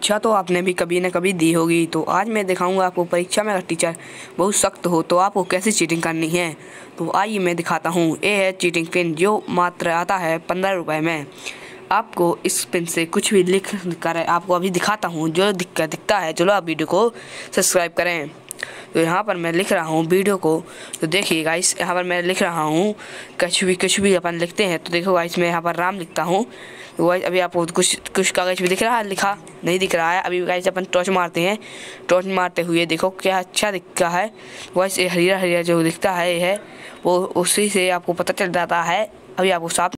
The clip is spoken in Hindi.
परीक्षा तो आपने भी कभी ना कभी दी होगी तो आज मैं दिखाऊँगा आपको परीक्षा में अगर टीचर बहुत सख्त हो तो आपको कैसे चीटिंग करनी है? तो आइए मैं दिखाता हूँ। ये है चीटिंग पिन जो मात्र आता है पंद्रह रुपये में। आपको इस पिन से कुछ भी लिख कर आपको अभी दिखाता हूँ, जो दिक्कत दिखता है, चलो आप वीडियो को सब्सक्राइब करें। तो यहाँ पर मैं लिख रहा हूँ वीडियो को। तो देखिए गाइस यहाँ पर मैं लिख रहा हूँ कुछ भी कुछ भी अपन लिखते हैं। तो देखो गाइस मैं यहाँ पर राम लिखता हूँ। तो गाइस अभी आपको कुछ कुछ कागज़ भी दिख रहा है लिखा? नहीं दिख रहा है। अभी गाइस अपन टॉर्च मारते हैं। टॉर्च मारते हुए देखो क्या अच्छा दिखता है। वैसे हरिया हरिया जो दिखता है है, वो उसी से आपको पता चल जाता है। अभी आपको साफ़